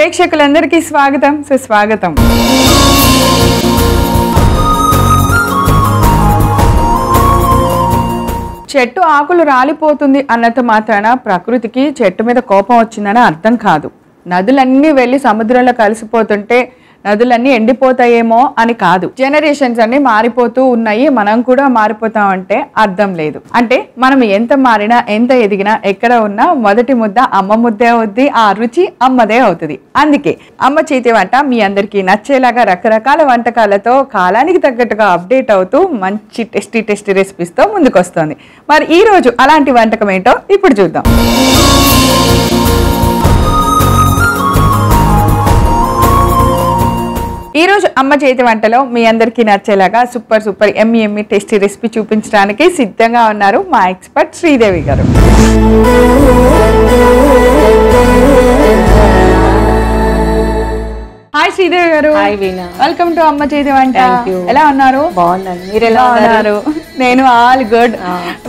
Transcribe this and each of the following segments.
ప్రేక్షకులందరికీ స్వాగతం సుస్వాగతం. చెట్టు ఆకులు రాలిపోతుంది అన్నంత మాత్రాన ప్రకృతికి చెట్టు మీద కోపం వచ్చిందని అర్థం కాదు. నదులన్నీ వెళ్ళి సముద్రంలో కలిసిపోతుంటే నదులన్నీ ఎండిపోతాయేమో అని కాదు. జనరేషన్స్ అన్ని మారిపోతూ ఉన్నాయి. మనం కూడా మారిపోతామంటే అర్థం లేదు. అంటే మనం ఎంత మారినా ఎంత ఎదిగినా ఎక్కడ ఉన్నా మొదటి ముద్ద అమ్మ ముద్దే అవుద్ది ఆ రుచి అమ్మదే అవుతుంది. అందుకే అమ్మ చేతి వంట మీ అందరికీ నచ్చేలాగా రకరకాల వంటకాలతో కాలానికి తగ్గట్టుగా అప్డేట్ అవుతూ మంచి టెస్టీ టెస్టీ రెసిపీస్తో ముందుకు వస్తుంది మరి ఈరోజు అలాంటి వంటకం ఏంటో ఇప్పుడు చూద్దాం. ఈ రోజు అమ్మ చేతి వంటలో మీ అందరికీ నచ్చేలాగా super super yummy yummy tasty recipe చూపించడానికి సిద్ధంగా ఉన్నారు మా ఎక్స్పర్ట్ శ్రీదేవి గారు. హాయ్ శ్రీదేవి గారు. Hi veena. వెల్కమ్ టు అమ్మ చేతి వంట. ఎలా ఉన్నారు? బాగున్నాను. మీరు ఎలా ఉన్నారు? నేను ఆల్ గుడ్.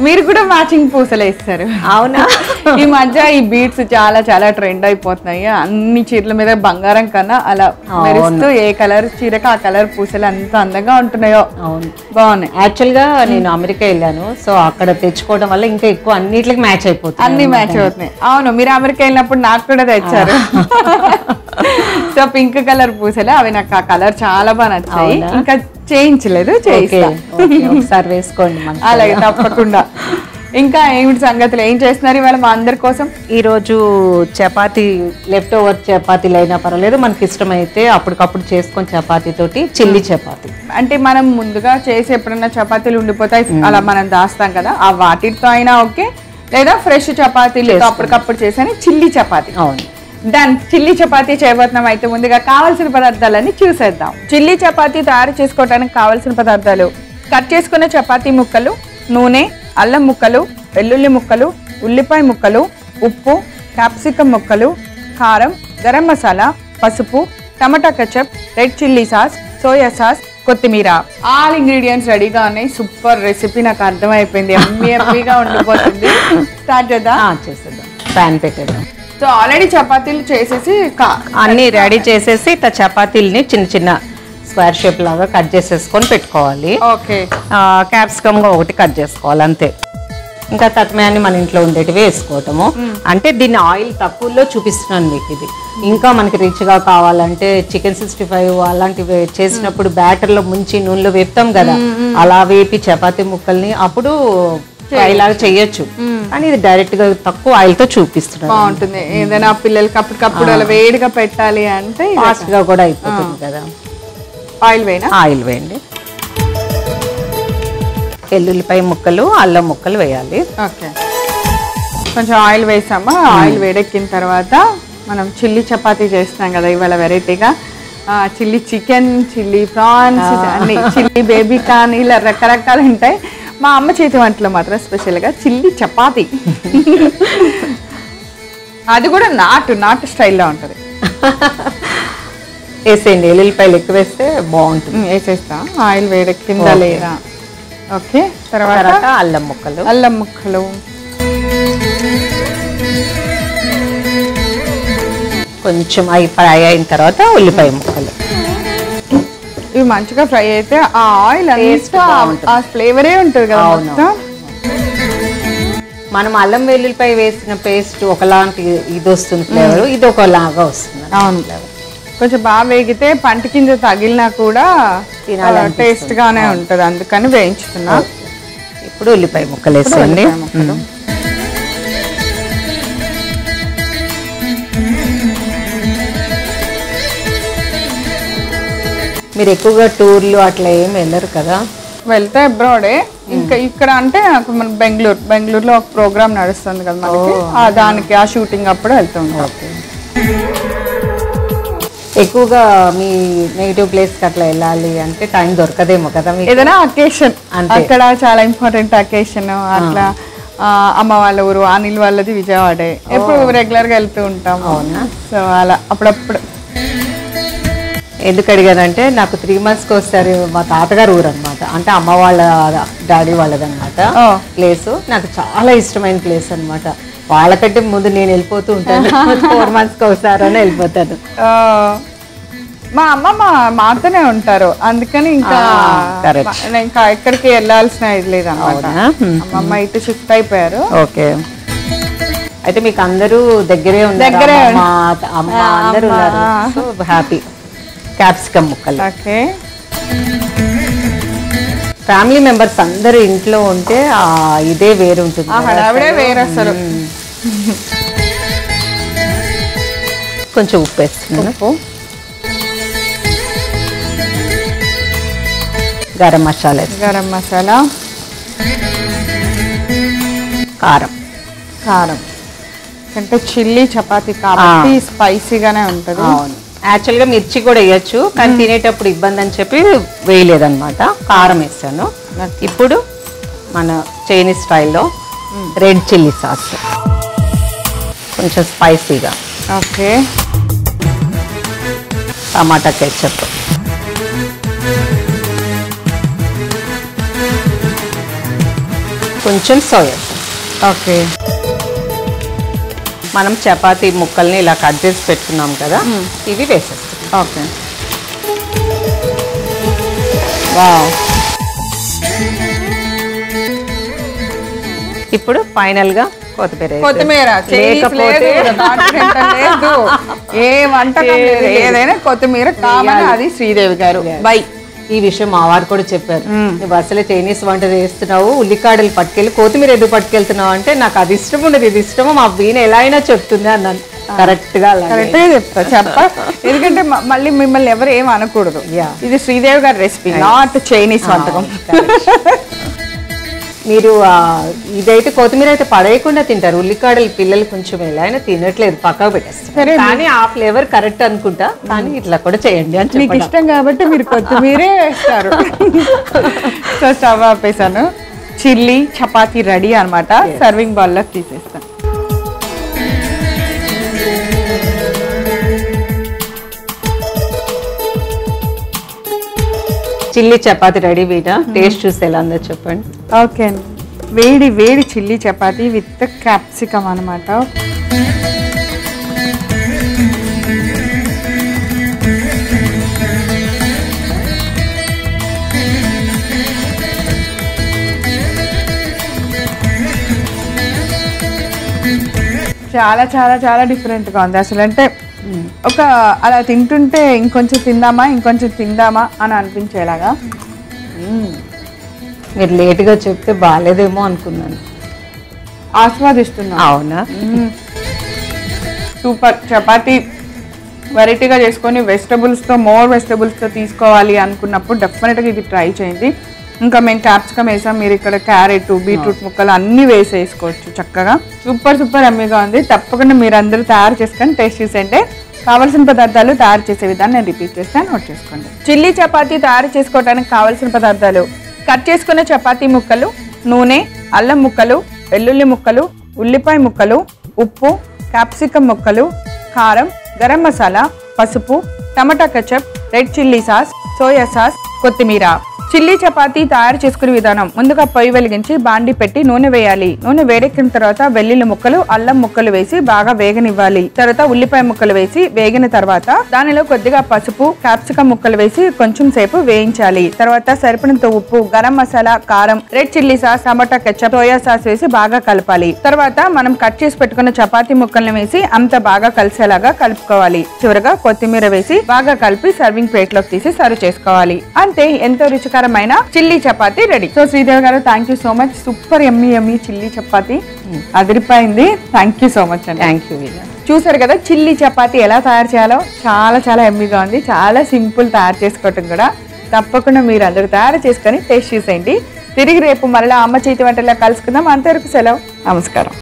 మీరు కూడా మ్యాచింగ్ పూసలు వేస్తారు అవునా? ఈ మధ్య ఈ బీట్స్ చాలా చాలా ట్రెండ్ అయిపోతున్నాయి. అన్ని చీరల మీద బంగారం కన్నా అలా మెరుస్తూ ఏ కలర్ చీరకి ఆ కలర్ పూసలు అంత అందంగా ఉంటున్నాయో. అవును. బాగున్నాయి. యాక్చువల్గా నేను అమెరికా వెళ్ళాను. సో అక్కడ తెచ్చుకోవడం వల్ల ఇంకా ఎక్కువ అన్నిటికి మ్యాచ్ అయిపోతుంది అన్ని మ్యాచ్ అవుతున్నాయి. అవును మీరు అమెరికా వెళ్ళినప్పుడు నాకు కూడా తెచ్చారు. సో పింక్ కలర్ పూసలు అవి నాకు ఆ కలర్ చాలా బాగా నచ్చాయి? ఇంకా చేయించలేదు ఒకసారి వేసుకోండి అలాగే తప్పకుండా. ఇంకా ఏమిటి సంగతులు? ఏం చేస్తున్నారు ఇవాళ మా అందరి కోసం? ఈ రోజు చపాతీ లెఫ్ట్ ఓవర్ చపాతీలు అయినా పర్వాలేదు. మనకి ఇష్టమైతే అప్పటికప్పుడు చేసుకొని చపాతీ తోటి చిల్లి చపాతీ. అంటే మనం ముందుగా చేసి ఎప్పుడన్నా చపాతీలు ఉండిపోతాయి అలా మనం దాస్తాం కదా ఆ వాటితో అయినా ఓకే. లేదా ఫ్రెష్ చపాతీలు అప్పటికప్పుడు చేసని చిల్లీ చపాతీ. అవును. దాని చిల్లీ చపాతీ చేయబోతున్నాం అయితే ముందుగా కావాల్సిన పదార్థాలన్నీ చూసేద్దాం. చిల్లీ చపాతీ తయారు చేసుకోవడానికి కావాల్సిన పదార్థాలు. కట్ చేసుకున్న చపాతీ ముక్కలు నూనె అల్లం ముక్కలు వెల్లుల్లి ముక్కలు ఉల్లిపాయ ముక్కలు ఉప్పు క్యాప్సికమ్ ముక్కలు కారం గరం మసాలా పసుపు tomato ketchup red chilli sauce soya sauce కొత్తిమీర. ఆల్ ఇంగ్రీడియంట్స్ రెడీగా ఉన్నాయి సూపర్ రెసిపీ నాకు అర్థమైపోయింది. ఎమ్మి ఎమ్మిగా ఉండిపోతుంది. స్టార్ట్ చేద్దాం చేసేద్దాం. ప్యాన్ పెట్టేద్దాం సో ఆల్రెడీ చపాతీలు చేసేసి అన్నీ రెడీ చేసేసి ఇట్లా చపాతీలని చిన్న చిన్న స్క్వేర్ షేప్ లాగా కట్ చేసేసుకొని పెట్టుకోవాలి. ఓకే. క్యాప్సికమ్ ఒకటి కట్ చేసుకోవాలి అంతే. ఇంకా తత్మయాన్ని మన ఇంట్లో ఉండేటివి వేసుకోవటము. అంటే దీన్ని ఆయిల్ తక్కువలో చూపిస్తున్నాను మీకు ఇది. ఇంకా మనకి రిచ్గా కావాలంటే చికెన్ సిక్స్టీ ఫైవ్ అలాంటివి చేసినప్పుడు బ్యాటర్లో ముంచి నూనెలో వేపుతాం కదా. అలా వేపి చపాతీ ముక్కల్ని అప్పుడు ఫ్రై లాగా చేయొచ్చు. కానీ ఇది డైరెక్ట్గా తక్కువ ఆయిల్తో చూపిస్తున్నాను బాగుంటుంది. ఏదైనా పిల్లలకి అప్పటికప్పుడు అలా వేడిగా పెట్టాలి అంటే ఫాస్ట్గా కూడా అయిపోతుంది కదా. ఆయిల్ వేనా? ఆయిల్ వేయండి. ఎల్లుల్లిపాయ ముక్కలు అల్లం ముక్కలు వేయాలి. ఓకే. కొంచెం ఆయిల్ వేసామా? ఆయిల్ వేడెక్కిన తర్వాత మనం చిల్లీ చపాతీ చేస్తాం కదా ఇవాళ వెరైటీగా. చిల్లీ చికెన్ చిల్లీ ప్రాన్స్ అన్ని. చిల్లీ బేబీ కార్న్ ఇలా రకరకాలు ఉంటాయి. మా అమ్మ చేతి వంటలో మాత్రం స్పెషల్గా చిల్లీ చపాతీ. అది కూడా నాటు నాటు స్టైల్లో ఉంటుంది. వేసేయండి ఎల్లుల్లిపాయలు ఎక్కువ వేస్తే బాగుంటుంది. వేసేస్తా. ఆయిల్ వేడెక్కిందా లేదా? ఓకే తర్వాత తర్వాత అల్లం ముక్కలు. అల్లం ముక్కలు. కొంచెం అవి ఫ్రై అయిన తర్వాత ఉల్లిపాయ ముక్కలు. ఇవి మంచిగా ఫ్రై అయితే ఆ ఆయిల్ అంతా. ఆ ఫ్లేవరే ఉంటుంది కదా. మొత్తం. మనం అల్లం వెల్లుల్లిపాయ వేసిన పేస్ట్ ఒకలాంటి ఇది వస్తుంది ఫ్లేవర్. ఇది ఒకలాగా వస్తుంది. అవును. కొంచెం బాగా వేగితే పంట కింద తగిలినా కూడా తినాలనిపిస్తుంది. టేస్ట్ గానే ఉంటది. అందుకని వేయించుతున్నా ఇప్పుడు ఉల్లిపాయ ముక్కలు. వేసేయండి మీరు ఎక్కువగా టూర్లు అట్లా ఏం వెళ్ళరు కదా? వెళ్తే అబ్రాడే ఇంకా ఇక్కడ అంటే మన బెంగళూరు బెంగళూరులో ఒక ప్రోగ్రామ్ నడుస్తుంది కదా మనకి. ఆ దానికి ఆ షూటింగ్ అప్పుడు వెళ్తుంటాం ఓకే. ఎక్కువగా మీ నెగిటివ్ ప్లేస్కి అట్లా వెళ్ళాలి అంటే టైం దొరకదేమో కదా మీకు? ఏదైనా అకేషన్. అక్కడ చాలా ఇంపార్టెంట్ అకేషన్ అట్లా అమ్మ వాళ్ళ ఊరు అనిల్ వాళ్ళది విజయవాడే. ఎప్పుడు రెగ్యులర్గా వెళ్తూ ఉంటాం అవునా? సో అలా అప్పుడప్పుడు. ఎందుకు అడిగానంటే నాకు త్రీ మంత్స్కి ఒకసారి మా తాతగారు ఊరు అనమాట అంటే అమ్మ వాళ్ళ డాడీ వాళ్ళదన్నమాట. ఓ. ప్లేస్ నాకు చాలా ఇష్టమైన ప్లేస్ అన్నమాట. వాళ్ళకంటే ముందు నేను వెళ్ళిపోతూ ఉంటాను. ఫోర్ మంత్స్కి ఒకసారి అని వెళ్ళిపోతాను. మా అమ్మమ్మ మాతోనే ఉంటారు. అందుకని ఇంకా ఇంకా ఎక్కడికి వెళ్ళాల్సిన ఇది లేదన్నమాట. అమ్మమ్మ ఇటు షిఫ్ట్ అయిపోయారు. ఓకే. అయితే మీకు అందరూ దగ్గరే ఉన్నారు. దగ్గరే అమ్మ, అందరూ హ్యాపీ క్యాప్సికమ్ ముక్కలు. ఓకే. ఫ్యామిలీ మెంబర్స్ అందరూ ఇంట్లో ఉంటే ఇదే వేరు ఉంటుంది ఆ హడావిడే వేరు అసలు. కొంచెం ఉప్పు వేస్తున్నాను ఉప్పు. గరం మసాలా. గరం మసాలా. కారం. కారం. అంటే చిల్లీ చపాతీ కాబట్టి స్పైసీగానే ఉంటుంది. అవును. యాక్చువల్గా మిర్చి కూడా వేయచ్చు కానీ తినేటప్పుడు ఇబ్బంది అని చెప్పి వేయలేదన్నమాట. కారం వేస్తాను ఇప్పుడు మన చైనీస్ స్టైల్లో రెడ్ చిల్లీ సాస్ కొంచెం స్పైసీగా ఓకే. టమాటా కెచప్ కొంచెం సోయా ఓకే. మనం చపాతీ ముక్కల్ని ఇలా కట్ చేసి పెట్టుకున్నాం కదా ఇవి వేసేస్తాం. ఓకే. వావ్. ఇప్పుడు ఫైనల్గా కొత్తిమీర. కొత్తిమీర లేకపోతే ఏ వంటకం లేదు. ఏదైనా కొత్తిమీర కామన్. అది శ్రీదేవి గారు. బై. ఈ విషయం మా వారు కూడా చెప్పారు. నువ్వు అసలే చైనీస్ వంట చేస్తున్నావు ఉల్లికాడలు పట్టుకెళ్ళి కొత్తిమీర ఎందుకు పట్టుకెళ్తున్నావు అంటే నాకు అది ఇష్టం ఉండదు ఇది ఇష్టమో మా వీణ ఎలా అయినా చెప్తుంది అన్నాను. కరెక్ట్గా కరెక్ట్గా చెప్తా చెప్ప. ఎందుకంటే మళ్ళీ మిమ్మల్ని ఎవరు ఏం అనకూడదు. ఇది శ్రీదేవి గారి రెసిపీ నాట్ చైనీస్ వంటకం. మీరు ఇదైతే కొత్తిమీర అయితే పడేయకుండా తింటారు. ఉల్లికాడలు పిల్లలు కొంచెం ఎలా అయినా తినట్లేదు పక్కకు పెట్టేస్తారు. సరే, కానీ ఆ ఫ్లేవర్ కరెక్ట్ అనుకుంటా. కానీ ఇట్లా కూడా చేయండి అని మీకు ఇష్టం కాబట్టి మీరు కొత్తిమీరే వేస్తారు. సో స్టవ్ ఆపేసాను చిల్లీ చపాతీ రెడీ అన్నమాట. సర్వింగ్ బౌల్లో తీసేస్తాను. చిల్లీ చపాతి రెడీ వీట టేస్ట్ చూసి ఎలా ఉందో చెప్పండి. ఓకే అండి. వేడి వేడి చిల్లీ చపాతి విత్ క్యాప్సికమ్ అనమాట చాలా చాలా చాలా డిఫరెంట్గా ఉంది. అసలు అంటే ఒక అలా తింటుంటే ఇంకొంచెం తిందామా ఇంకొంచెం తిందామా అని అనిపించేలాగా. మీరు లేట్గా చెప్తే బాగాలేదేమో అనుకున్నాను. ఆస్వాదిస్తున్నా. అవునా? సూపర్. చపాతీ వెరైటీగా చేసుకొని వెజిటబుల్స్తో మోర్ వెజిటబుల్స్తో తీసుకోవాలి అనుకున్నప్పుడు డెఫినెట్గా ఇది ట్రై చేయండి. ఇంకా మేము క్యాప్సికమ్ వేసాం. మీరు ఇక్కడ క్యారెట్ బీట్రూట్ ముక్కలు అన్నీ వేసి వేసుకోవచ్చు చక్కగా. సూపర్ సూపర్ అమ్మీగా ఉంది. తప్పకుండా మీరు అందరూ తయారు చేసుకొని టేస్ట్ చేసేయండి. కావలసిన పదార్థాలు తయారు చేసే విధానం నేను రిపీట్ చేస్తాను నోట్ చేసుకోండి. చిల్లీ చపాతీ తయారు చేసుకోవడానికి కావలసిన పదార్థాలు కట్ చేసుకున్న చపాతీ ముక్కలు నూనె అల్లం ముక్కలు వెల్లుల్లి ముక్కలు ఉల్లిపాయ ముక్కలు ఉప్పు క్యాప్సికమ్ ముక్కలు కారం గరం మసాలా పసుపు టమాటా ketchup red chilli sauce soya sauce కొత్తిమీర. చిల్లీ చపాతీ తయారు చేసుకునే విధానం. ముందుగా పొయ్యి వెలిగించి బాండి పెట్టి నూనె వేయాలి. నూనె వేడెక్కిన తర్వాత వెల్లుల్లి ముక్కలు అల్లం ముక్కలు వేసి బాగా వేగనివ్వాలి. తర్వాత ఉల్లిపాయ ముక్కలు వేసి వేగిన తర్వాత దానిలో కొద్దిగా పసుపు క్యాప్సికం ముక్కలు వేసి కొంచెం సేపు వేయించాలి. తర్వాత సరిపడినంత ఉప్పు గరం మసాలా కారం రెడ్ చిల్లీ సాస్ టమాటా కెచ్చప్ సోయా సాస్ వేసి బాగా కలపాలి. తర్వాత మనం కట్ చేసి పెట్టుకున్న చపాతీ ముక్కల్ని వేసి అంత బాగా కలిసేలాగా కలుపుకోవాలి. చివరగా కొత్తిమీర వేసి బాగా కలిపి సర్వింగ్ ప్లేట్లోకి తీసి సర్వ్ చేసుకోవాలి. అంతే ఎంతో రుచికరమైన chilli chapati ready. So Sridevi గారు thank you so much super yummy yummy chilli chapati. అదిరిపోయింది. థ్యాంక్ యూ సో మచ్ అండి. థ్యాంక్ యూ చూసారు కదా చిల్లీ చపాతీ ఎలా తయారు చేయాలో? చాలా చాలా ఎమ్మిగా ఉంది. చాలా సింపుల్ తయారు చేసుకోవటం కూడా. తప్పకుండా మీరు అందరూ తయారు చేసుకొని టేస్ట్ చేసేయండి. తిరిగి రేపు మరలా అమ్మ చేతి వంటలా కలుసుకుందాం. అంతవరకు సెలవు. నమస్కారం.